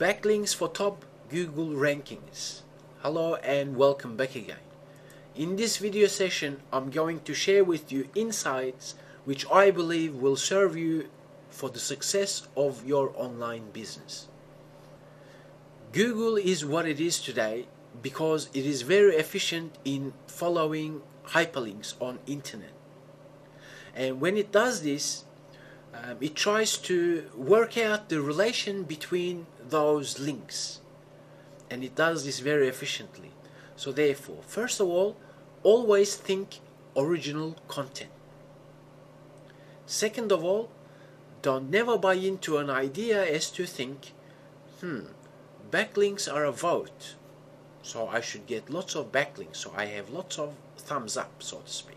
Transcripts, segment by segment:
Backlinks for top Google rankings. Hello and welcome back again. In this video session, I'm going to share with you insights which I believe will serve you for the success of your online business. Google is what it is today because it is very efficient in following hyperlinks on internet. And when it does this, um, it tries to work out the relation between those links. And it does this very efficiently. So therefore, first of all, always think original content. Second of all, don't never buy into an idea as to think, hmm, backlinks are a vote. So I should get lots of backlinks so I have lots of thumbs up, so to speak.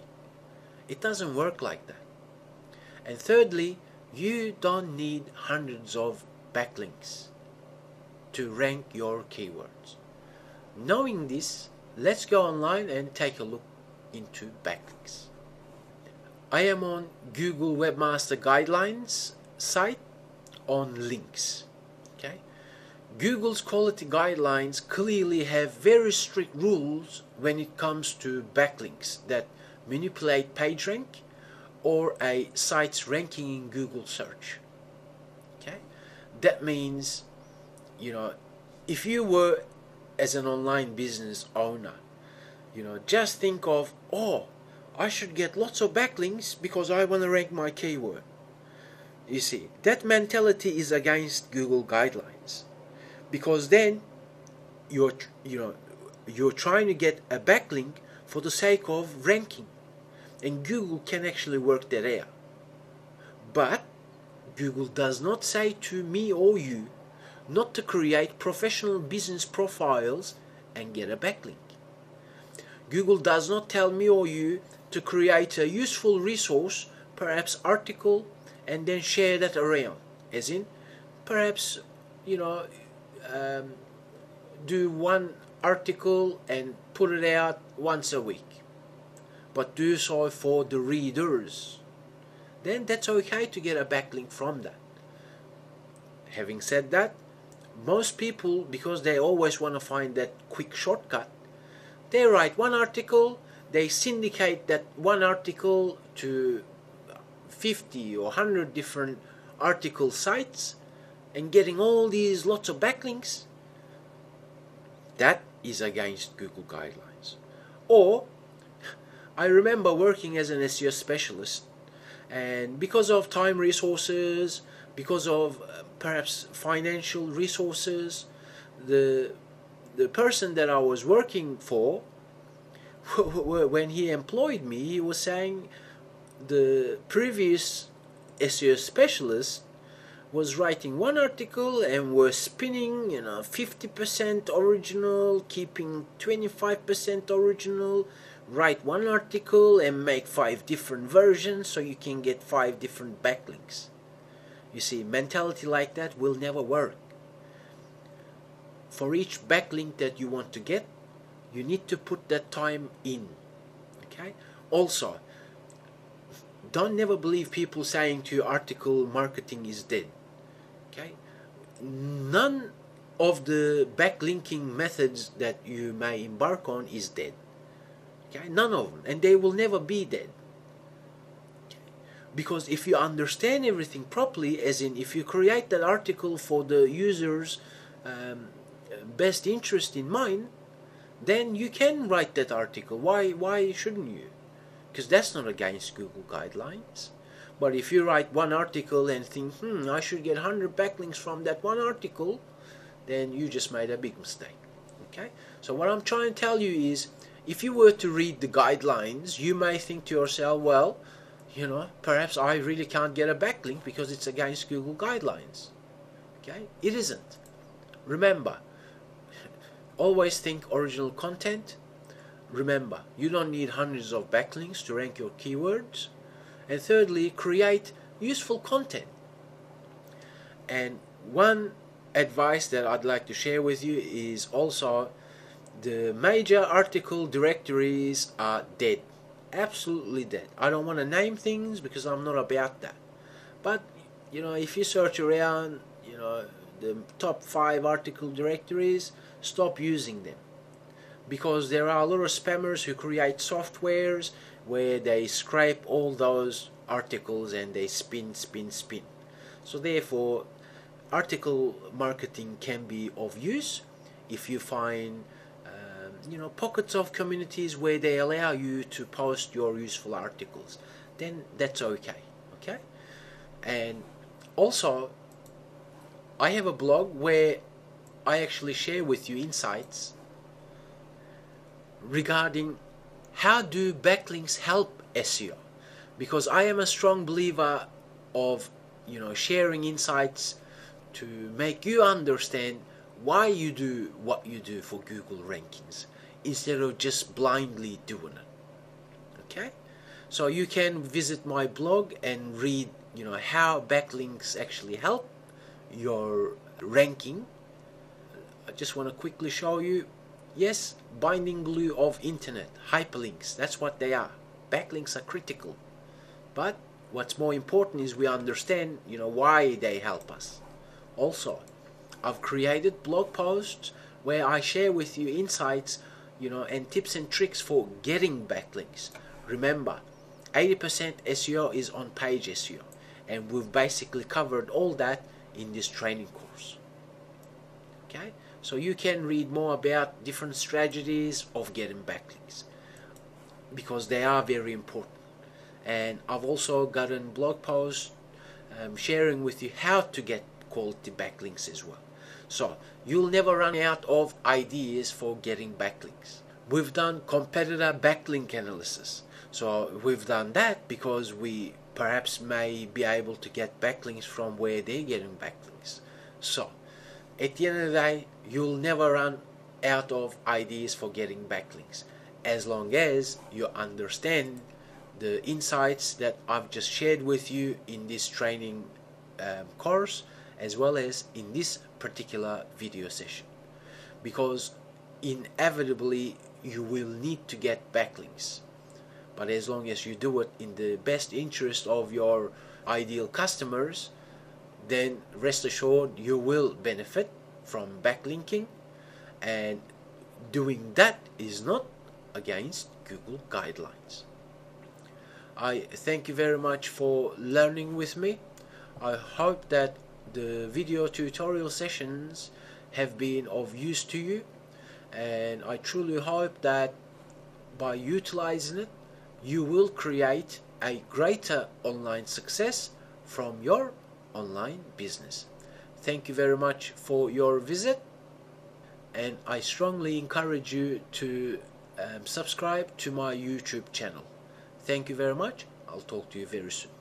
It doesn't work like that. And thirdly, you don't need hundreds of backlinks to rank your keywords. Knowing this, let's go online and take a look into backlinks. I am on Google Webmaster Guidelines site on links. Okay? Google's quality guidelines clearly have very strict rules when it comes to backlinks that manipulate PageRank or a site's ranking in Google search. Okay? That means, you know, if you were as an online business owner, you know, just think of, oh, I should get lots of backlinks because I want to rank my keyword. You see, that mentality is against Google guidelines because then you're you know you're trying to get a backlink for the sake of ranking and Google can actually work that out. But Google does not say to me or you not to create professional business profiles and get a backlink. Google does not tell me or you to create a useful resource, perhaps article, and then share that around. As in, perhaps, you know, um, do one article and put it out once a week but do so for the readers, then that's okay to get a backlink from that. Having said that, most people, because they always want to find that quick shortcut, they write one article, they syndicate that one article to 50 or 100 different article sites and getting all these lots of backlinks. That is against Google guidelines. Or I remember working as an SEO specialist, and because of time resources, because of uh, perhaps financial resources, the the person that I was working for, when he employed me, he was saying the previous SEO specialist was writing one article and was spinning, you know, 50% original, keeping 25% original, write one article and make five different versions so you can get five different backlinks. You see, mentality like that will never work. For each backlink that you want to get, you need to put that time in. Okay? Also, don't never believe people saying to you article marketing is dead. Okay? None of the backlinking methods that you may embark on is dead. Okay? None of them. And they will never be dead. Because if you understand everything properly, as in if you create that article for the user's um, best interest in mind, then you can write that article. Why, why shouldn't you? Because that's not against Google guidelines. But if you write one article and think, hmm, I should get 100 backlinks from that one article, then you just made a big mistake. Okay? So what I'm trying to tell you is if you were to read the guidelines, you may think to yourself, well, you know, perhaps I really can't get a backlink because it's against Google guidelines. Okay? It isn't. Remember, always think original content. Remember, you don't need hundreds of backlinks to rank your keywords. And thirdly, create useful content. And one advice that I'd like to share with you is also the major article directories are dead. Absolutely dead. I don't want to name things because I'm not about that. But you know if you search around you know the top five article directories, stop using them. Because there are a lot of spammers who create softwares where they scrape all those articles and they spin spin spin. So therefore article marketing can be of use if you find um, you know pockets of communities where they allow you to post your useful articles. Then that's okay okay? And also I have a blog where I actually share with you insights regarding how do backlinks help SEO because I am a strong believer of you know sharing insights to make you understand why you do what you do for Google rankings instead of just blindly doing it. Okay? So you can visit my blog and read you know how backlinks actually help your ranking. I just want to quickly show you Yes, binding glue of internet, hyperlinks, that's what they are. Backlinks are critical. But what's more important is we understand, you know, why they help us. Also, I've created blog posts where I share with you insights, you know, and tips and tricks for getting backlinks. Remember, 80% SEO is on page SEO, and we've basically covered all that in this training course. Okay? So you can read more about different strategies of getting backlinks because they are very important. And I've also gotten blog posts um, sharing with you how to get quality backlinks as well. So you'll never run out of ideas for getting backlinks. We've done competitor backlink analysis. So we've done that because we perhaps may be able to get backlinks from where they're getting backlinks. So at the end of the day, you'll never run out of ideas for getting backlinks as long as you understand the insights that I've just shared with you in this training um, course as well as in this particular video session. Because inevitably you will need to get backlinks. But as long as you do it in the best interest of your ideal customers then rest assured you will benefit from backlinking and doing that is not against Google guidelines. I thank you very much for learning with me. I hope that the video tutorial sessions have been of use to you and I truly hope that by utilizing it you will create a greater online success from your online business. Thank you very much for your visit and I strongly encourage you to um, subscribe to my YouTube channel. Thank you very much. I'll talk to you very soon.